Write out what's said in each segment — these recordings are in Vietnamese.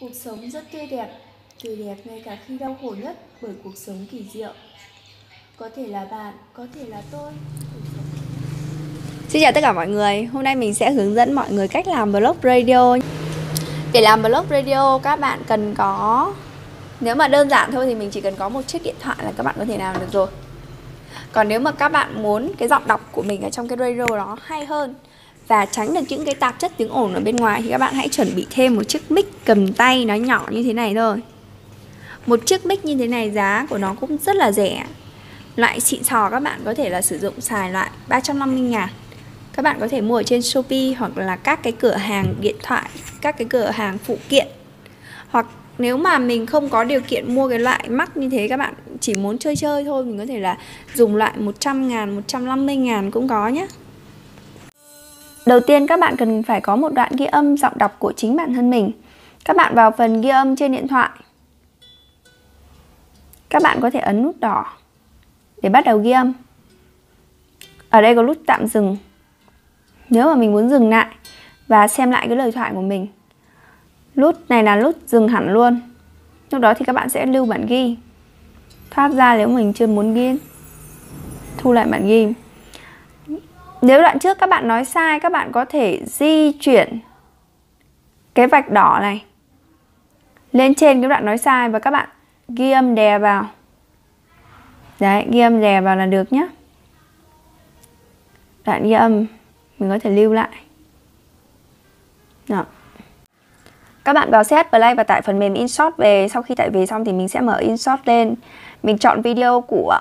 Cuộc sống rất tươi đẹp, tươi đẹp ngay cả khi đau khổ nhất bởi cuộc sống kỳ diệu. Có thể là bạn, có thể là tôi. Xin chào tất cả mọi người, hôm nay mình sẽ hướng dẫn mọi người cách làm blog radio Để làm blog radio các bạn cần có Nếu mà đơn giản thôi thì mình chỉ cần có một chiếc điện thoại là các bạn có thể làm được rồi Còn nếu mà các bạn muốn cái giọng đọc của mình ở trong cái radio đó hay hơn và tránh được những cái tạp chất tiếng ồn ở bên ngoài Thì các bạn hãy chuẩn bị thêm một chiếc mic cầm tay nó nhỏ như thế này thôi Một chiếc mic như thế này giá của nó cũng rất là rẻ Loại xịn sò các bạn có thể là sử dụng xài loại 350 ngàn các bạn có thể mua ở trên Shopee hoặc là các cái cửa hàng điện thoại, các cái cửa hàng phụ kiện. Hoặc nếu mà mình không có điều kiện mua cái loại mắc như thế các bạn chỉ muốn chơi chơi thôi mình có thể là dùng loại 100 ngàn, 150 ngàn cũng có nhé. Đầu tiên, các bạn cần phải có một đoạn ghi âm giọng đọc của chính bản thân mình. Các bạn vào phần ghi âm trên điện thoại. Các bạn có thể ấn nút đỏ để bắt đầu ghi âm. Ở đây có nút tạm dừng nếu mà mình muốn dừng lại và xem lại cái lời thoại của mình nút này là nút dừng hẳn luôn lúc đó thì các bạn sẽ lưu bản ghi thoát ra nếu mình chưa muốn ghi, thu lại bản ghi nếu đoạn trước các bạn nói sai, các bạn có thể di chuyển cái vạch đỏ này lên trên cái đoạn nói sai và các bạn ghi âm đè vào. Đấy, ghi âm đè vào là được nhé đoạn ghi âm mình có thể lưu lại. Đó. các bạn vào set play và tải phần mềm InShot về. Sau khi tải về xong thì mình sẽ mở InShot lên. Mình chọn video của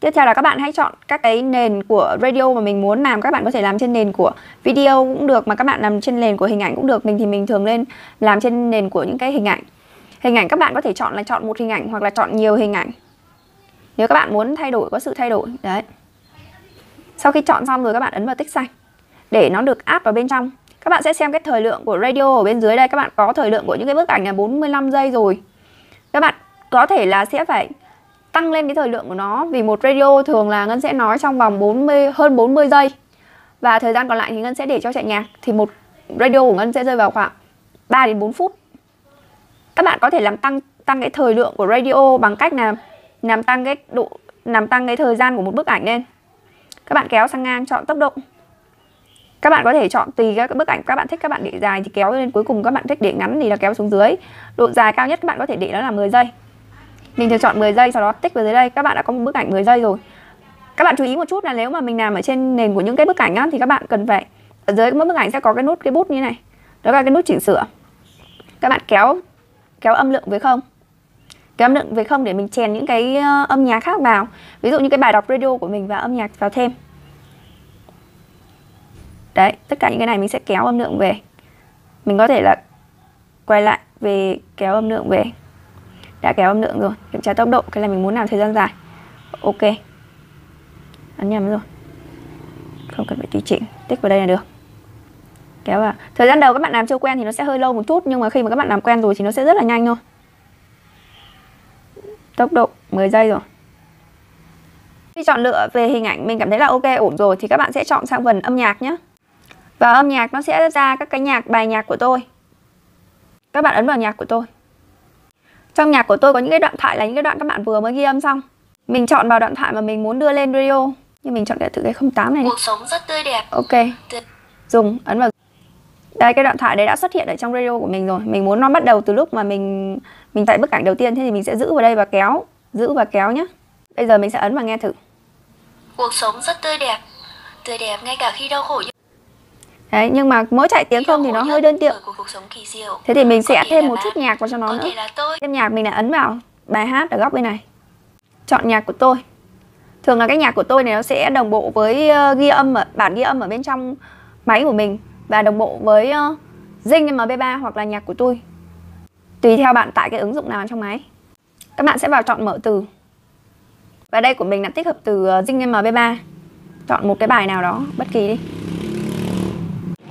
tiếp theo là các bạn hãy chọn các cái nền của radio mà mình muốn làm. Các bạn có thể làm trên nền của video cũng được, mà các bạn làm trên nền của hình ảnh cũng được. Mình thì mình thường lên làm trên nền của những cái hình ảnh. Hình ảnh các bạn có thể chọn là chọn một hình ảnh hoặc là chọn nhiều hình ảnh. Nếu các bạn muốn thay đổi, có sự thay đổi. Đấy. Sau khi chọn xong rồi, các bạn ấn vào tích xanh để nó được áp vào bên trong. Các bạn sẽ xem cái thời lượng của radio ở bên dưới đây. Các bạn có thời lượng của những cái bức ảnh là 45 giây rồi. Các bạn có thể là sẽ phải tăng lên cái thời lượng của nó, vì một radio thường là ngân sẽ nói trong vòng 40 hơn 40 giây. Và thời gian còn lại thì ngân sẽ để cho chạy nhạc, thì một radio của ngân sẽ rơi vào khoảng 3 đến 4 phút. Các bạn có thể làm tăng tăng cái thời lượng của radio bằng cách là làm tăng cái độ, làm tăng cái thời gian của một bức ảnh lên. Các bạn kéo sang ngang, chọn tốc độ. Các bạn có thể chọn tùy các bức ảnh các bạn thích, các bạn để dài thì kéo lên, cuối cùng các bạn thích để ngắn thì là kéo xuống dưới. Độ dài cao nhất các bạn có thể để nó là 10 giây mình thường chọn 10 giây sau đó tích vào dưới đây. Các bạn đã có một bức ảnh 10 giây rồi. Các bạn chú ý một chút là nếu mà mình làm ở trên nền của những cái bức ảnh á, thì các bạn cần phải ở dưới mỗi bức ảnh sẽ có cái nút cái bút như này. Đó là cái nút chỉnh sửa. Các bạn kéo kéo âm lượng với không? Kéo âm lượng với không để mình chèn những cái ờ, âm nhạc khác vào. Ví dụ như cái bài đọc radio của mình và âm nhạc vào thêm. Đấy tất cả những cái này mình sẽ kéo âm lượng về. Mình có thể là quay lại về kéo âm lượng về đã kéo âm lượng rồi. Kiểm tra tốc độ, cái là mình muốn làm thời gian dài. Ok. Ấn nhầm rồi. Không cần phải tùy chỉnh. Tích vào đây là được. Kéo vào. Thời gian đầu các bạn làm chưa quen thì nó sẽ hơi lâu một chút, nhưng mà khi mà các bạn làm quen rồi thì nó sẽ rất là nhanh thôi. Tốc độ 10 giây rồi. Khi chọn lựa về hình ảnh mình cảm thấy là ok, ổn rồi, thì các bạn sẽ chọn sang phần âm nhạc nhé và âm nhạc nó sẽ ra các cái nhạc, bài nhạc của tôi. Các bạn ấn vào nhạc của tôi trong nhạc của tôi có những cái đoạn thoại là những cái đoạn các bạn vừa mới ghi âm xong. Mình chọn vào đoạn thoại mà mình muốn đưa lên radio. Nhưng mình chọn để thử cái 08 này. Cuộc sống rất tươi đẹp. Ok. Dùng ấn vào. Đây cái đoạn thoại đấy đã xuất hiện ở trong radio của mình rồi. Mình muốn nó bắt đầu từ lúc mà mình mình tại bức ảnh đầu tiên. Thế thì mình sẽ giữ vào đây và kéo. Giữ và kéo nhé bây giờ mình sẽ ấn và nghe thử. Cuộc sống rất tươi đẹp. Tươi đẹp ngay cả khi đau khổ Đấy, nhưng mà mỗi chạy tiếng không thì nó hơi đơn điệu. Thế thì mình sẽ thêm một chút nhạc vào cho nó nữa. Thêm nhạc mình lại ấn vào bài hát ở góc bên này. Chọn nhạc của tôi. Thường là cái nhạc của tôi này nó sẽ đồng bộ với ờ, ghi âm ở, bản ghi âm ở bên trong máy của mình Và đồng bộ với uh, Zing MP3 hoặc là nhạc của tôi. Tùy theo bạn tải cái ứng dụng nào trong máy. Các bạn sẽ vào chọn mở từ. Và đây của mình là tích hợp từ ờ, Zing MP3 Chọn một cái bài nào đó, bất kỳ đi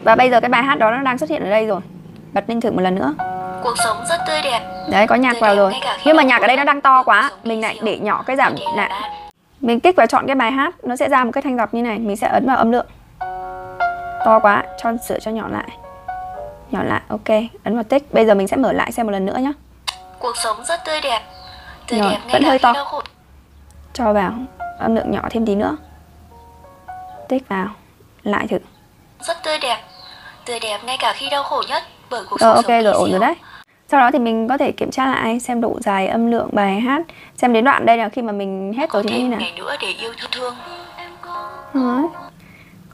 và bây giờ cái bài hát đó nó đang xuất hiện ở đây rồi. Bật lên thử một lần nữa. Cuộc sống rất tươi đẹp. Đấy có nhạc tươi vào rồi. Nhưng mà nhạc ở đây nó đang to quá. Mình lại để nhỏ cái giảm lại Mình kích vào chọn cái bài hát Nó sẽ ra một cái thanh dọc như này. Mình sẽ ấn vào âm lượng. To quá. Cho sửa cho nhỏ lại. Nhỏ lại ok. Ấn vào tích. Bây giờ mình sẽ mở lại xem một lần nữa nhé Cuộc sống rất tươi đẹp. Tươi Rồi, đẹp vẫn hơi to. cho vào. Âm lượng nhỏ thêm tí nữa. Tích vào. Lại thử. Rất tươi đẹp Tươi đẹp ngay cả khi đau khổ nhất Bởi cuộc sống ok sống rồi ổn rồi đấy. Sau đó thì mình có thể kiểm tra lại xem độ dài âm lượng bài hát xem đến đoạn đây là khi mà mình hết Có rồi thì như nào? ngày nữa để yêu thương Đấy.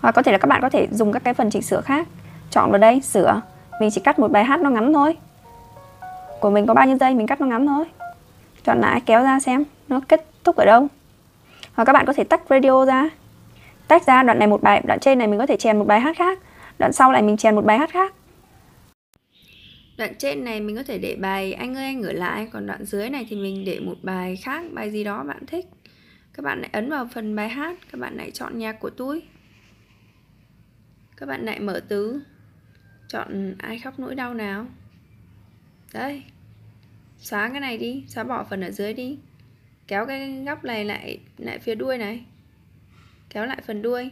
Hoặc có thể là các bạn có thể dùng các cái phần chỉnh sửa khác. Chọn vào đây, sửa. Mình chỉ cắt một bài hát nó ngắn thôi. Của mình có bao nhiêu giây, mình cắt nó ngắn thôi. Chọn lại, kéo ra xem Nó kết thúc ở đâu. Hoặc các bạn có thể tách radio ra. Tách ra đoạn này một bài, đoạn trên này mình có thể chèn một bài hát khác Đoạn sau này mình chèn một bài hát khác. Đoạn trên này mình có thể để bài Anh ơi, anh ở lại. Còn đoạn dưới này thì mình để một bài khác, Bài gì đó bạn thích. Các bạn lại ấn vào phần bài hát, Các bạn lại chọn nhạc của tôi Các bạn lại mở tứ Chọn ai khóc nỗi đau nào. Đây. Xóa cái này đi, Xóa bỏ phần ở dưới đi. Kéo cái góc này lại lại phía đuôi này. Kéo lại phần đuôi.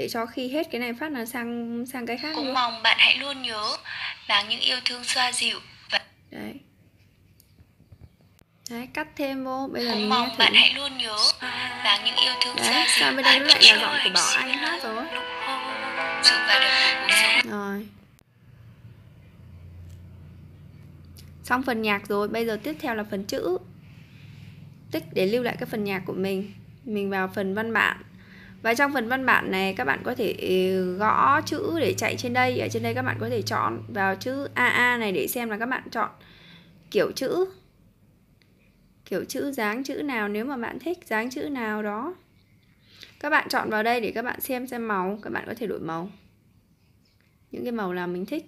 Để cho khi hết cái này phát là sang sang cái khác Cũng mong bạn hãy luôn nhớ Mang những yêu thương xoa dịu Và Đấy. Đấy, cắt thêm vô. Bây giờ cũng mình mong nghe thử. bạn hãy luôn nhớ Mang những yêu thương Đấy, xoa dịu bên đây lại là giọng của Bảo Anh hát rồi? Rồi. Xong phần nhạc rồi. Bây giờ tiếp theo là phần chữ. Tích để lưu lại cái phần nhạc của mình. Mình vào phần văn bản và trong phần văn bản này, các bạn có thể ừ, gõ chữ để chạy trên đây. Ở trên đây các bạn có thể chọn vào chữ AA này để xem là các bạn chọn kiểu chữ Kiểu chữ dáng chữ nào nếu mà bạn thích dáng chữ nào đó. Các bạn chọn vào đây để các bạn xem xem màu, Các bạn có thể đổi màu. Những cái màu nào mình thích.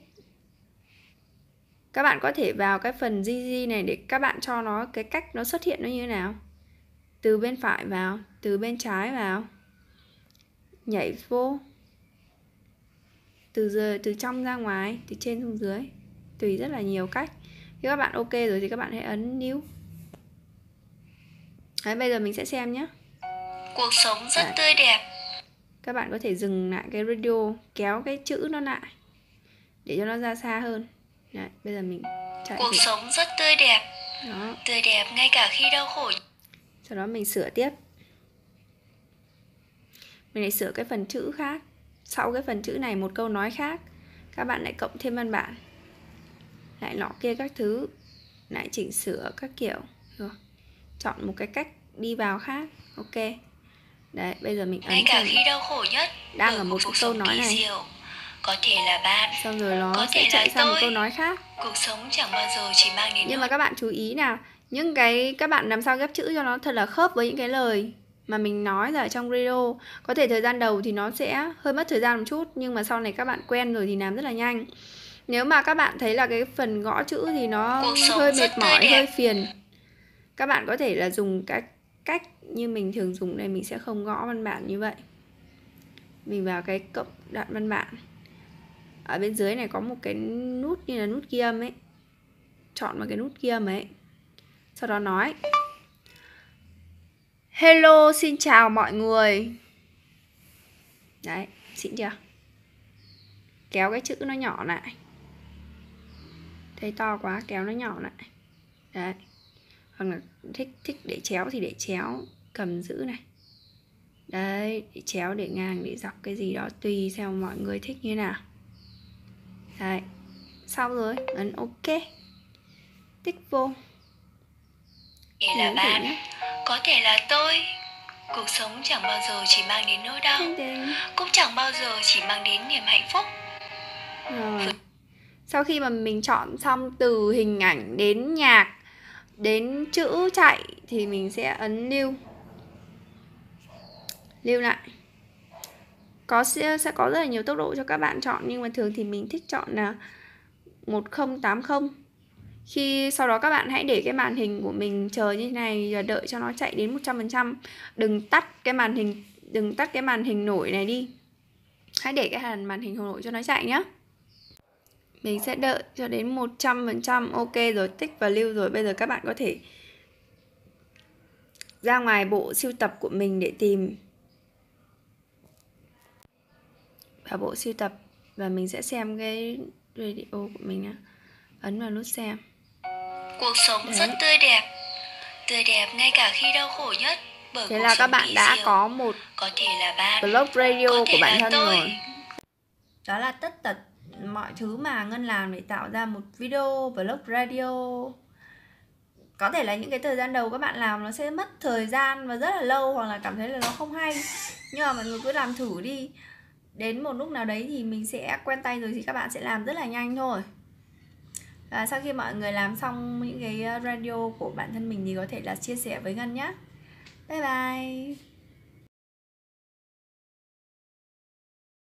Các bạn có thể vào cái phần GG này để các bạn cho nó, cái cách nó xuất hiện nó như thế nào. Từ bên phải vào, từ bên trái vào nhảy vô. Từ giờ từ trong ra ngoài từ trên xuống dưới. Tùy rất là nhiều cách. Khi các bạn ok rồi thì các bạn hãy ấn new. Đấy, bây giờ mình sẽ xem nhé Cuộc sống rất Đấy. tươi đẹp. Các bạn có thể dừng lại cái radio kéo cái chữ nó lại để cho nó ra xa hơn. Đấy, bây giờ mình chạy Cuộc thử. sống rất tươi đẹp. Đó. Tươi đẹp ngay cả khi đau khổ. Sau đó mình sửa tiếp mình lại sửa cái phần chữ khác. Sau cái phần chữ này một câu nói khác. Các bạn lại cộng thêm văn bản. Lại nọ kia các thứ. Lại chỉnh sửa các kiểu. Rồi. Chọn một cái cách đi vào khác. Ok. Đấy bây giờ mình ấn Ngay cả khi đau khổ nhất Đang ở một cái câu nói này. diệu. Có thể là bạn. Xong rồi nó Có sẽ thể chạy là sang một câu nói khác. Cuộc sống chẳng bao giờ chỉ mang đến nhưng mà các bạn chú ý nào. Những cái các bạn làm sao ghép chữ cho nó thật là khớp với những cái lời mà mình nói ở trong radio có thể thời gian đầu thì nó sẽ hơi mất thời gian một chút nhưng mà sau này các bạn quen rồi thì làm rất là nhanh. Nếu mà các bạn thấy là cái phần gõ chữ thì nó hơi mệt mỏi hơi phiền. Các bạn có thể là dùng các cách như mình thường dùng đây mình sẽ không gõ văn bản như vậy. Mình vào cái cộng đoạn văn bản. Ở bên dưới này có một cái nút như là nút ghi âm ấy. Chọn vào cái nút ghi âm ấy. Sau đó nói hello, xin chào mọi người. Đấy, xịn chưa? Kéo cái chữ nó nhỏ lại. Thấy to quá, kéo nó nhỏ lại. Đấy. Hoặc là thích thích để chéo thì để chéo, cầm giữ này. Đấy, để chéo, để ngang, để dọc cái gì đó, tùy theo mọi người thích như nào. Đấy. Xong rồi, ấn ok. Tích vô thể là bạn. Có thể là tôi Cuộc sống chẳng bao giờ chỉ mang đến nỗi đau. Cũng chẳng bao giờ chỉ mang đến niềm hạnh phúc Rồi. Sau khi mà mình chọn xong từ hình ảnh đến nhạc đến chữ chạy thì mình sẽ ấn lưu. Lưu lại. Có sẽ, sẽ có rất là nhiều tốc độ cho các bạn chọn nhưng mà thường thì mình thích chọn là 1080. Khi sau đó các bạn hãy để cái màn hình của mình chờ như thế này và đợi cho nó chạy đến 100%. Đừng tắt cái màn hình, đừng tắt cái màn hình nổi này đi. Hãy để cái hàn, màn hình nổi cho nó chạy nhé mình sẽ đợi cho đến 100% ok rồi, tích và lưu rồi. Bây giờ các bạn có thể ra ngoài bộ siêu tập của mình để tìm. Vào bộ siêu tập và mình sẽ xem cái radio của mình nhá ấn vào nút xem. Cuộc sống Đấy. rất tươi đẹp. Tươi đẹp ngay cả khi đau khổ nhất bởi thế là các bạn đã diệu. có một Có thể là bạn blog radio Có của bản thân tôi. rồi. Đó là tất tật mọi thứ mà ngân làm để tạo ra một video blog radio. Có thể là những cái thời gian đầu các bạn làm nó sẽ mất thời gian và rất là lâu hoặc là cảm thấy là nó không hay. Nhưng mà mọi người cứ làm thử đi. Đến một lúc nào đấy thì mình sẽ quen tay rồi thì các bạn sẽ làm rất là nhanh thôi và sau khi mọi người làm xong những cái ờ, radio của bản thân mình thì có thể là chia sẻ với ngân nhé bye bye.